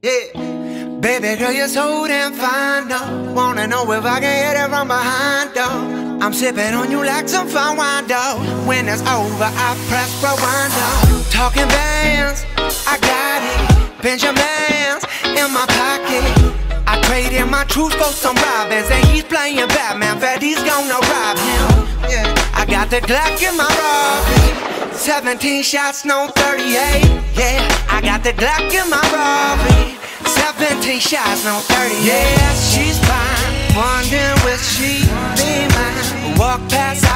Yeah. Baby girl, you're so damn fine, though. Wanna know if I can hit it from behind, though. I'm sipping on you like some fine wine, though. When it's over, I press rewind, though. Talking bands, I got it. Benjamins in my pocket. I traded my truth for some robins, and he's playing Batman. Freddy's gonna rob him. Yeah. I got the Glock in my Robbie. 17 shots, no 38. Yeah, I got the Glock in my Robbie. 17 shots, no 38. Yeah, she's fine. Wondering will she be mine? Walk past,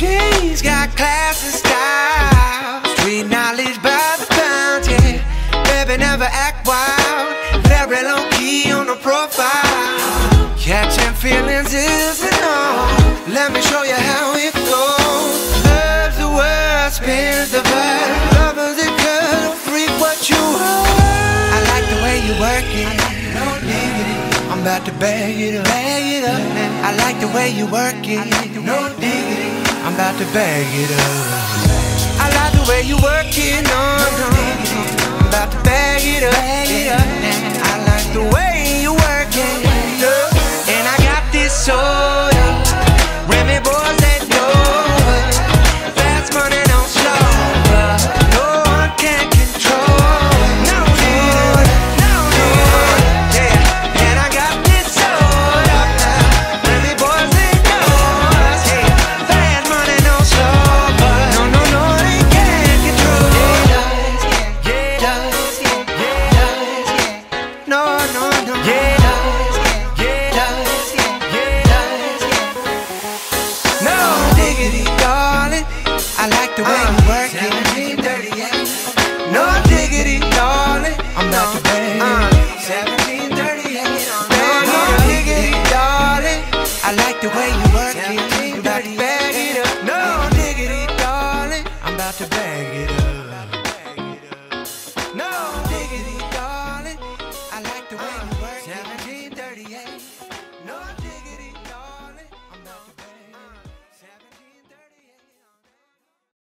She's got class and style, street knowledge by the pound, yeah. Baby never act wild, very low key on the profile. Catching feelings is an art. Let me show you how it goes. Loves the word, spins the verb. Lovers it girl, freak what you are. I like the way you work it. I'm about to bag it up. Bag it up. I like the way you work it. No diggity. I'm about to bag it up. I like the way you work it. No, no. I'm about to. Bag it up. I like the way I like the way you work it.